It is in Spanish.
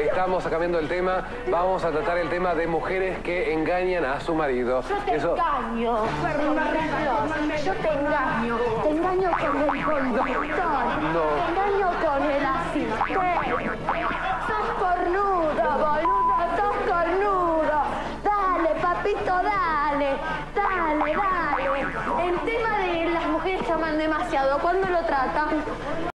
Estamos cambiando el tema, vamos a tratar el tema de mujeres que engañan a su marido. Yo te engaño, Dios, yo te engaño, te engaño con el conductor, no. te engaño con el asistente. Sos cornudo, boludo, sos cornudo. Dale, papito, dale, dale, dale. El tema de las mujeres llaman demasiado, ¿cuándo lo tratan?